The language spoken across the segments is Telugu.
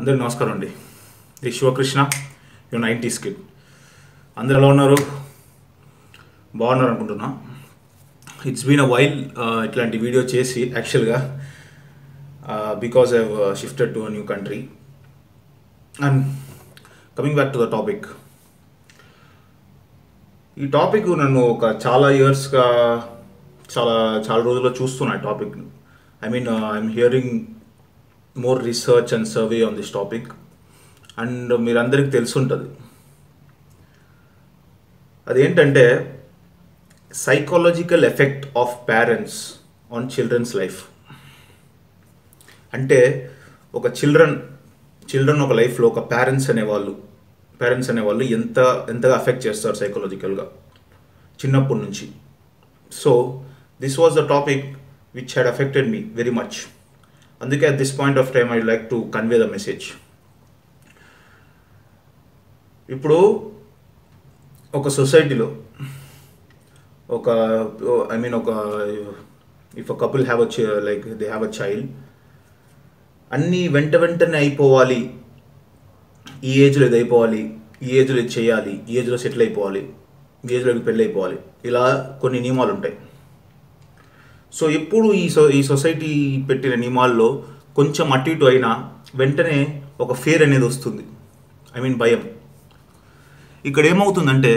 అందరికి నమస్కారం అండి. ఇది శివకృష్ణ యూ నైంటీ కిడ్. అందరు ఎలా ఉన్నారు? బాగున్నారు అనుకుంటున్నా. ఇట్స్ బీన్ అ వైల్ ఇట్లాంటి వీడియో చేసి యాక్చువల్గా because I shifted to a new country and coming back to the topic ఈ టాపిక్ నన్ను ఒక చాలా ఇయర్స్గా చాలా చాలా రోజుల్లో చూస్తున్నా ఈ topic I mean I'm hearing more research and survey on this topic and మీరందరికీ తెలుసుంటుంది. అదేంటంటే psychological effect of parents on children's life అంటే ఒక చిల్డ్రన్ చిల్డ్రన్ ఒక లైఫ్లో ఒక పేరెంట్స్ అనేవాళ్ళు పేరెంట్స్ అనేవాళ్ళు ఎంత ఎంతగా అఫెక్ట్ చేస్తారు సైకలాజికల్గా చిన్నప్పటి నుంచి. So this was the topic which had affected me very much అందుకే at this point of time I like to convey the message ఇప్పుడు ఒక సొసైటీలో ఒక ఐ మీన్ ఒక if a couple have a like they have a child అన్నీ వెంట వెంటనే అయిపోవాలి. ఈ ఏజ్లో ఇది అయిపోవాలి ఈ ఏజ్లో ఇది చేయాలి ఈ ఏజ్లో సెటిల్ అయిపోవాలి ఈ ఏజ్లో పెళ్ళి అయిపోవాలి. ఇలా కొన్ని నియమాలు ఉంటాయి. సో ఎప్పుడు ఈ సో ఈ సొసైటీ పెట్టిన నియమాల్లో కొంచెం అటు ఇటు అయినా వెంటనే ఒక ఫేర్ అనేది వస్తుంది. ఐ మీన్ భయం. ఇక్కడ ఏమవుతుందంటే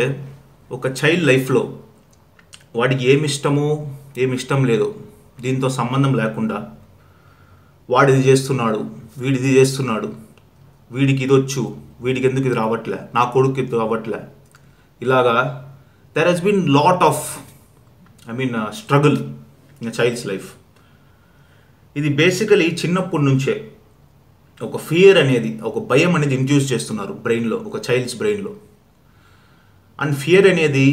ఒక చైల్డ్ లైఫ్లో వాడికి ఏమి ఇష్టమో ఏమి ఇష్టం లేదో దీంతో సంబంధం లేకుండా వాడిది చేస్తున్నాడు వీడిది చేస్తున్నాడు వీడికి ఇది వచ్చు వీడికి ఎందుకు ఇది రావట్లే నా కొడుకు ఇది రావట్లే. ఇలాగా there has been lot of I mean struggle ఇంకా చైల్డ్స్ లైఫ్ ఇది బేసికలీ చిన్నప్పటి నుంచే ఒక ఫియర్ అనేది ఒక భయం అనేది ఇండ్యూస్ చేస్తున్నారు బ్రెయిన్లో ఒక చైల్డ్స్ బ్రెయిన్లో అండ్ ఫియర్ అనేది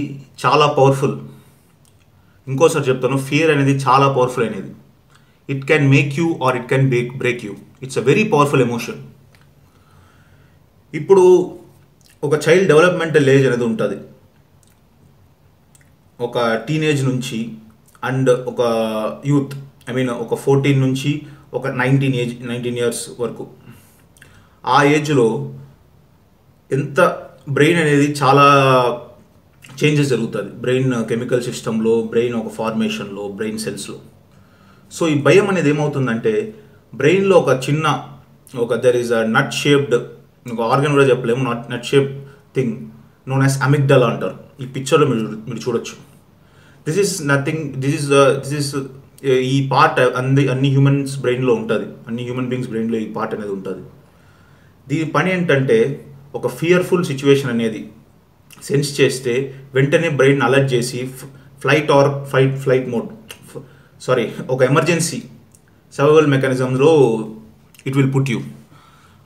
చాలా పవర్ఫుల్ ఇంకోసారి చెప్తాను ఫియర్ అనేది చాలా పవర్ఫుల్ అనేది. It can make you or it can break break you it's a very powerful emotion ఇప్పుడు ఒక చైల్డ్ డెవలప్మెంటల్ ఏజ్ అనేది ఉంటుంది. ఒక టీనేజ్ నుంచి అండ్ ఒక యూత్ ఐ మీన్ ఒక ఫోర్టీన్ నుంచి ఒక నైన్టీన్ ఏజ్ నైన్టీన్ ఇయర్స్ వరకు. ఆ ఏజ్లో ఎంత బ్రెయిన్ అనేది చాలా చేంజెస్ జరుగుతుంది. బ్రెయిన్ కెమికల్ సిస్టంలో బ్రెయిన్ ఒక ఫార్మేషన్లో బ్రెయిన్ సెల్స్లో. సో ఈ భయం అనేది ఏమవుతుందంటే బ్రెయిన్లో ఒక చిన్న ఒక there is a nut shaped ఒక ఆర్గన్ కూడా చెప్పలేము nut nut shape thing known as amygdala అంటారు. ఈ పిక్చర్లో మీరు మీరు చూడొచ్చు. This is nothing this is this is ఈ పార్ట్ అన్ని అన్ని హ్యూమన్స్ బ్రెయిన్లో ఉంటుంది. అన్ని హ్యూమన్ బీయింగ్స్ బ్రెయిన్లో ఈ పార్ట్ అనేది ఉంటుంది. దీని పని ఏంటంటే ఒక ఫియర్ఫుల్ సిచ్యువేషన్ అనేది సెన్స్ చేస్తే వెంటనే బ్రెయిన్ అలర్ట్ చేసి flight or fight flight mode sorry ఒక ఎమర్జెన్సీ సర్వైవల్ మెకానిజంలో ఇట్ విల్ పుట్ యూ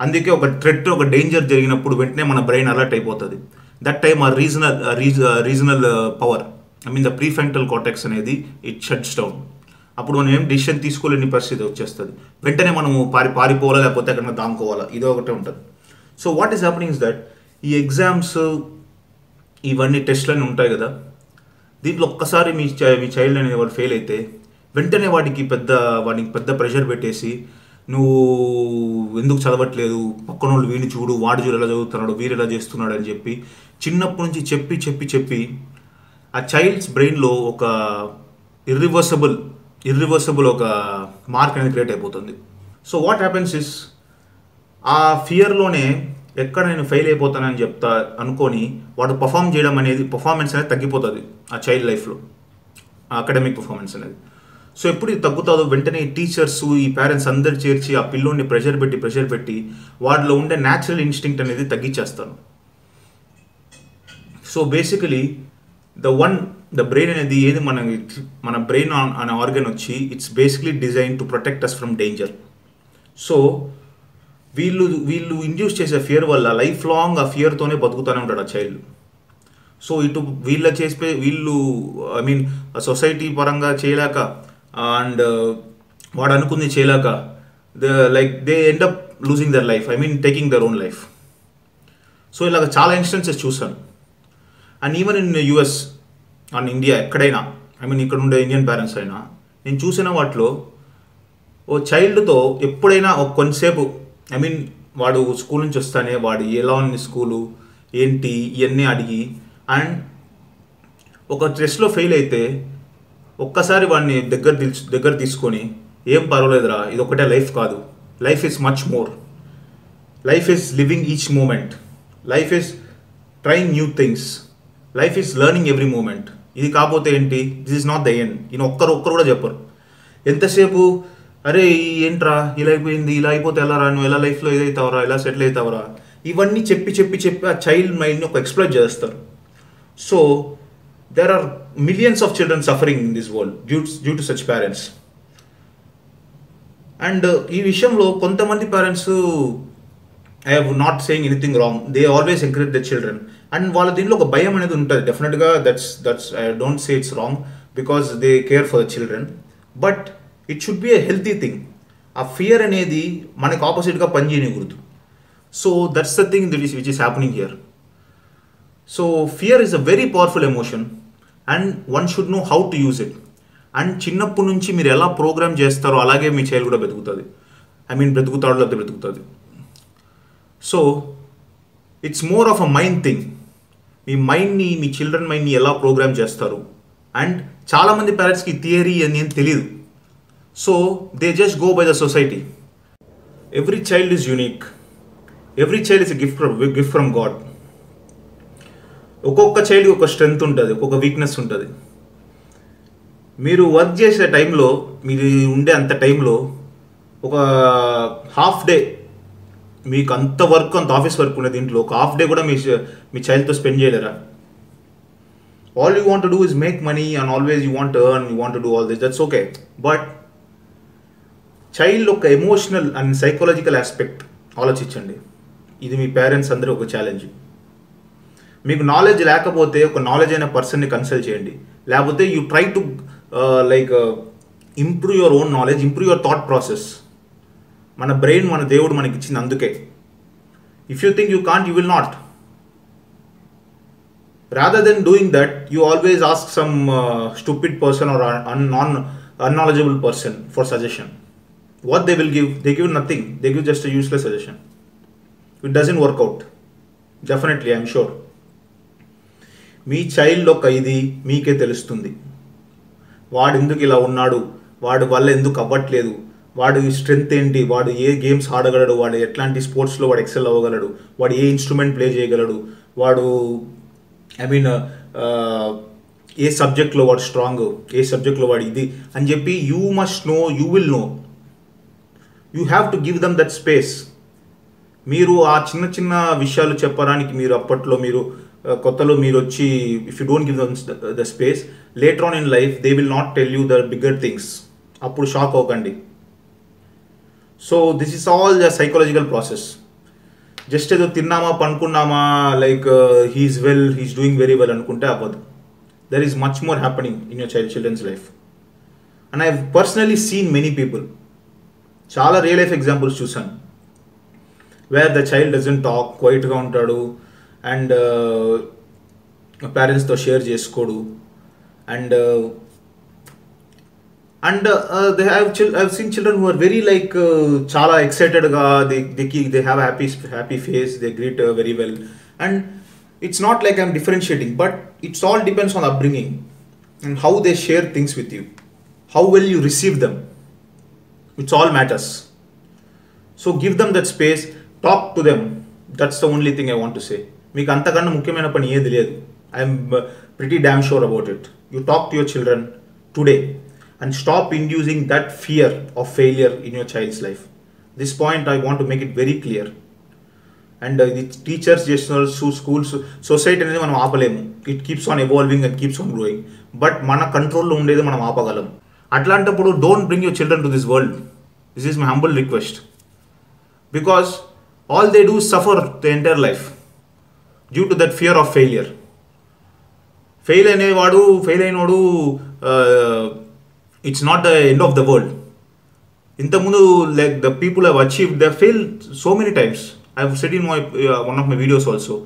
అందుకే ఒక థ్రెట్ ఒక డేంజర్ జరిగినప్పుడు వెంటనే మన బ్రెయిన్ అలర్ట్ అయిపోతుంది. దట్ టైమ్ ఆ regional regional power I mean the prefrontal cortex అనేది ఇట్ షట్స్ డౌన్ అప్పుడు మనం ఏం డిసిషన్ తీసుకోలేని పరిస్థితి వచ్చేస్తుంది. వెంటనే మనము పారి పారిపోవాలా లేకపోతే ఎక్కడైనా దాముకోవాలా ఇదో ఒకటే ఉంటుంది. So what is happening is that ఈ ఎగ్జామ్స్ ఇవన్నీ టెస్ట్లన్నీ ఉంటాయి కదా. దీంట్లో ఒక్కసారి మీ మీ చైల్డ్ అనేది వాడు ఫెయిల్ అయితే వెంటనే వాడికి పెద్ద వాడికి పెద్ద ప్రెషర్ పెట్టేసి నువ్వు ఎందుకు చదవట్లేదు? పక్కన వాళ్ళు వీడిని చూడు వాడు చూడు ఎలా చదువుతున్నాడు వీరు ఎలా చేస్తున్నాడు అని చెప్పి చిన్నప్పటి నుంచి చెప్పి చెప్పి చెప్పి ఆ చైల్డ్స్ బ్రెయిన్లో ఒక ఇర్రివర్సబుల్ ఇర్రివర్సబుల్ ఒక మార్క్ అనేది క్రియేట్ అయిపోతుంది. సో వాట్ హ్యాపెన్స్ ఇస్ ఆ ఫియర్లోనే ఎక్కడ నేను ఫెయిల్ అయిపోతానని చెప్తా అనుకొని వాడు పర్ఫామ్ చేయడం అనేది పర్ఫార్మెన్స్ అనేది తగ్గిపోతుంది ఆ చైల్డ్ లైఫ్లో అకాడమిక్ పర్ఫార్మెన్స్ అనేది. సో ఎప్పుడు ఇది తగ్గుతుందో వెంటనే టీచర్స్ ఈ పేరెంట్స్ అందరు చేర్చి ఆ పిల్లోని ప్రెషర్ పెట్టి ప్రెషర్ పెట్టి వాటిలో ఉండే న్యాచురల్ ఇన్స్టింక్ట్ అనేది తగ్గించేస్తాను. So basically the one the brain అనేది ఏది మన మన బ్రెయిన్ అనే ఆర్గన్ వచ్చి it's basically design to protect us from danger so వీళ్ళు వీళ్ళు ఇండ్యూస్ చేసే ఫియర్ వల్ల లైఫ్ లాంగ్ ఆ ఫియర్తోనే బతుకుతూనే ఉంటాడు ఆ చైల్డ్ సో ఇటు వీళ్ళ చేసే వీళ్ళు ఐ మీన్ సొసైటీ పరంగా చేయలేక అండ్ uh, వాడు అనుకుంది చేయలేక the like they end up losing their life I mean taking their own life so ఇలాగ చాలా ఇన్స్టెన్సెస్ చూసాను and even in US and India ఎక్కడైనా ఐ మీన్ ఇక్కడ ఉండే ఇండియన్ పేరెంట్స్ అయినా నేను చూసిన వాటిలో ఓ చైల్డ్తో ఎప్పుడైనా ఒక కొంతసేపు ఐ మీన్ వాడు స్కూల్ నుంచి వస్తానే వాడు ఎలా ఉంది స్కూలు ఏంటి ఇవన్నీ అడిగి అండ్ ఒక టెస్ట్లో ఫెయిల్ అయితే ఒక్కసారి వాడిని దగ్గర దగ్గర తీసుకొని ఏం పర్వాలేదురా ఇది ఒకటే లైఫ్ కాదు. Life is much more life is living each moment life is trying new things life is learning every moment ఇది కాకపోతే ఏంటి? This is not the end ఈయన ఒక్కరు ఒక్కరు కూడా చెప్పరు. ఎంతసేపు? అరే ఏంట్రా? ఇలా అయిపోయింది ఇలా అయిపోతే ఎలా రా? నువ్వు ఎలా లైఫ్లో ఇదవుతావరా ఎలా సెటిల్ అవుతావరా? ఇవన్నీ చెప్పి చెప్పి చెప్పి ఆ చైల్డ్ మైండ్ని ఒక ఎక్స్ప్లోర్ చేస్తారు. So there are millions of children suffering in this world due due to such parents and ఈ విషయంలో కొంతమంది parents I have not saying anything wrong they always encourage the children and వాళ్ళ దీనిలో ఒక భయం అనేది ఉంటుంది. డెఫినెట్గా that's that's I don't say it's wrong because they care for the children but it should be a healthy thing ఆ ఫియర్ అనేది మనకు ఆపోజిట్గా పనిచేయకూడదు so that's the thing that is which is happening here so fear is a very powerful emotion and one should know how to use it and చిన్నప్పటి నుంచి మీరు ఎలా ప్రోగ్రామ్ చేస్తారో అలాగే మీ చైల్డ్ కూడా బ్రతుకుతుంది. ఐ మీన్ బ్రతుకుతాడు లేకపోతే బ్రతుకుతుంది. So it's more of a mind thing మీ మైండ్ని మీ చిల్డ్రన్ మైండ్ని ఎలా ప్రోగ్రామ్ చేస్తారు? అండ్ చాలామంది పేరెంట్స్కి థియరీ అని ఏం తెలియదు so they just go by the society every child is unique every child is gift gift from God ఒక్కొక్క చైల్డ్కి ఒక స్ట్రెంగ్త్ ఉంటుంది ఒక్కొక్క వీక్నెస్ ఉంటుంది. మీరు వర్క్ చేసే టైంలో మీరు ఉండే అంత టైంలో ఒక హాఫ్ డే మీకు అంత వర్క్ అంత ఆఫీస్ వర్క్ ఉండే దీంట్లో ఒక హాఫ్ డే కూడా మీ మీ చైల్డ్తో స్పెండ్ చేయలేరా? All you want do is make money and always you want earn you want do all this that's okay but child ఒక ఎమోషనల్ అండ్ సైకలాజికల్ ఆస్పెక్ట్ ఆలోచించండి. ఇది మీ పేరెంట్స్ అందరూ ఒక ఛాలెంజ్ మీకు నాలెడ్జ్ లేకపోతే ఒక నాలెడ్జ్ అయిన పర్సన్ని కన్సల్ట్ చేయండి. లేకపోతే you try to like improve your own knowledge improve your thought process మన బ్రెయిన్ మన దేవుడు మనకి ఇచ్చింది అందుకే if you think you can't you will not rather than doing that you always ask some stupid person or un non unknowledgeable person for suggestion what they will give they give nothing they give just useless suggestion it doesn't work out definitely I'm sure me child ఒక ఇది మీకే తెలుస్తుంది. వాడు ఎందుకు ఇలా ఉన్నాడు? వాడి వల్ల ఎందుకు అవ్వట్లేదు? వాడు స్ట్రెంగ్త్ ఏంటి? వాడు ఏ గేమ్స్ ఆడగలడు? వాడు ఎట్లాంటి స్పోర్ట్స్లో వాడు ఎక్సెల్ అవ్వగలడు? వాడు ఏ ఇన్స్ట్రుమెంట్ ప్లే చేయగలడు? వాడు ఐ మీన్ uh, ఏ సబ్జెక్ట్లో వాడు స్ట్రాంగ్ ఏ సబ్జెక్ట్లో వాడు ఇది? అని చెప్పి you must know you will know you have to give them that space మీరు ఆ చిన్న చిన్న విషయాలు చెప్పడానికి మీరు అప్పట్లో మీరు uh, కొత్తలో మీరు వచ్చి if you don't give them the space later on in life they will not tell you the bigger things అప్పుడు షాక్ అవ్వకండి. So this is all the psychological process just ఏదో తిన్నామా పనుకున్నామా like he is well he's doing very well అనుకుంటే అవ్వదు. There is much more happening in your child children's life and I personally seen many people చాలా రియల్ లైఫ్ ఎగ్జాంపుల్స్ చూసాను where the child doesn't talk క్వైట్గా ఉంటాడు అండ్ పేరెంట్స్తో షేర్ చేసుకోడు and and they have chill I've seen children who are very like చాలా ఎక్సైటెడ్గా they they they have happy happy face they greet very well and it's not like I'm differentiating but it's all depends on upbringing and how they share things with you how well you receive them it's all matters so give them that space talk to them that's the only thing I want to say మీకు అంతకన్నా ముఖ్యమైన పని ఏది లేదు. I'm pretty damn sure about it you talk to your children today and stop inducing that fear of failure in your child's life this point I want make it very clear and ఇది టీచర్స్ చేస్తున్నారు స్కూల్స్ సొసైటీ అనేది మనం ఆపలేము. It keeps on evolving and keeps on growing but మన కంట్రోల్లో ఉండేది మనం ఆపగలం. అట్లాంటప్పుడు don't bring your children to this world this is my humble request because all they do suffer the entire life due to that fear of failure fail అనేవాడు fail అయినవాడు it's not the end of the world ఇంతకుముందు like the people have achieve the fail so many times I have said in my one of my videos also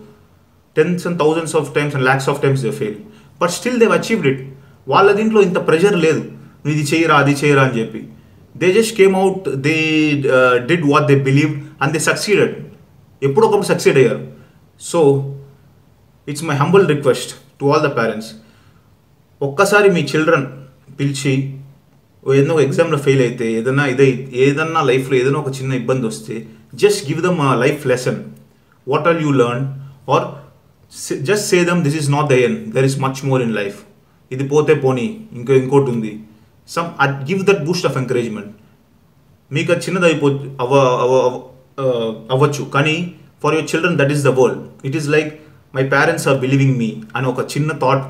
tens and thousands of times and lakhs of times they fail but still they've achieved it వాళ్ళ దీంట్లో ఇంత ప్రెషర్ లేదు. నువ్వు ఇది చేయరా అది చేయరా అని చెప్పి. They just came out they did what they believe and they succeeded ఎప్పుడో ఒకప్పుడు సక్సీడ్ అయ్యారు. So it's my humble request to all the parents ఒక్కసారి మీ చిల్డ్రన్ పిలిచి ఏదైనా ఒక ఎగ్జామ్లో ఫెయిల్ అయితే ఏదైనా ఇదే ఏదన్నా లైఫ్లో ఏదైనా ఒక చిన్న ఇబ్బంది వస్తే just give them a life lesson what are you learn or just say them this is not the end there is much more in life ఇది పోతే పోనీ ఇంకో ఇంకోటి ఉంది. Some at give that boost of encouragement మీకు అది చిన్నది అయిపో అవ అవ అవ- అవ్వచ్చు. కానీ for your children that is the world it is like my parents are believing me అని ఒక చిన్న థాట్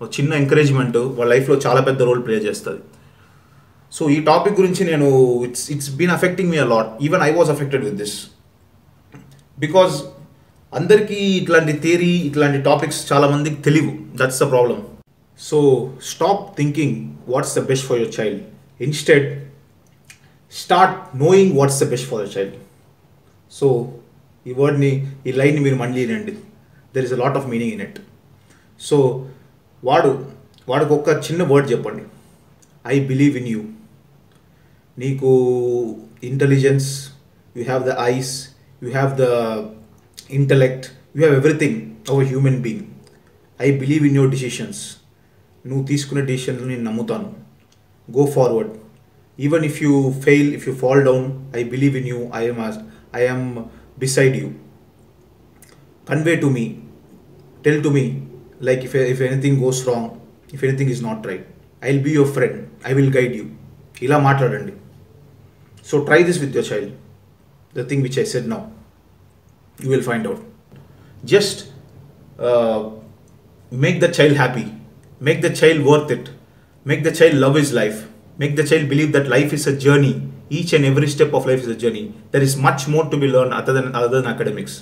ఒక చిన్న ఎంకరేజ్మెంట్ వాళ్ళ లైఫ్లో చాలా పెద్ద రోల్ ప్లే చేస్తుంది. సో ఈ టాపిక్ గురించి నేను it's it's been affecting me a lot even I was affected with this because అందరికీ ఇట్లాంటి థియరీ ఇట్లాంటి టాపిక్స్ చాలా మందికి తెలియవు. That's the problem so stop thinking what's the best for your child instead start knowing what's the best for your child so ఈ వర్డ్ని ఈ లైన్ని మీరు మళ్ళీ వినండి. There is a lot of meaning in it so వాడు వాడికి ఒక చిన్న వర్డ్ చెప్పండి. ఐ బిలీవ్ ఇన్ యూ నీకు intelligence you have the eyes you have the intellect you have everything our human being I believe in your decisions నువ్వు తీసుకునే డిసిషన్లు నేను నమ్ముతాను. Go forward even if you fail if you fall down I believe in you I'm I'm beside you convey to me tell to me like if if anything goes wrong if anything is not right right i'll be your friend i will guide you ఇలా మాట్లాడండి so try this with your child the thing which I said now you will find out just make the child happy make the child worth it make the child love his life make the child believe that life is a journey each and every step of life is a journey there is much more to be learned other than other than academics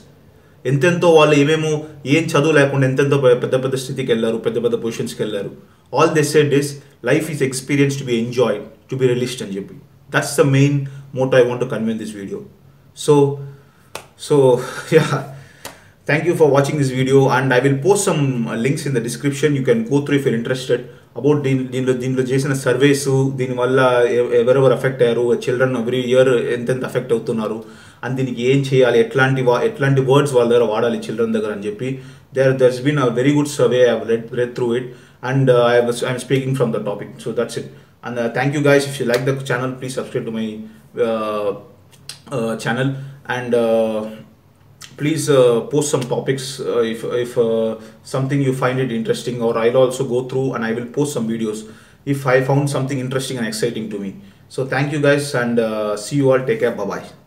ఎంతెంతో వాళ్ళు ఏమేమో ఏం చదువు లేకుండా ఎంతెంతో పెద్ద పెద్ద స్థితికి వెళ్ళారు పెద్ద పెద్ద పొజిషన్స్కి వెళ్ళారు all this said is life is experience to be enjoy to be released అని చెప్పి. That's the main motto I want to convey this video so so yeah thank you for watching this video and I will post some links in the description you can go through if you're interested about దీని దీనిలో దీనిలో చేసిన సర్వేస్ దీనివల్ల ఎవరెవరు అఫెక్ట్ అయ్యారు చిల్డ్రన్ ఎవ్రీ ఇయర్ ఎంతెంత అఫెక్ట్ అవుతున్నారు అండ్ దీనికి ఏం చేయాలి ఎట్లాంటి వా ఎట్లాంటి వర్డ్స్ వాళ్ళ దగ్గర వాడాలి చిల్డ్రన్ దగ్గర అని చెప్పి there there's been a very good survey I read read through it and I was I'm speaking from the topic so that's it and thank you guys if you like the channel please subscribe to my channel and uh, please uh, post some topics uh, if if uh, something you find it interesting or i'll also go through and i will post some videos if i found something interesting and exciting to me so thank you guys and uh, see you all take care bye bye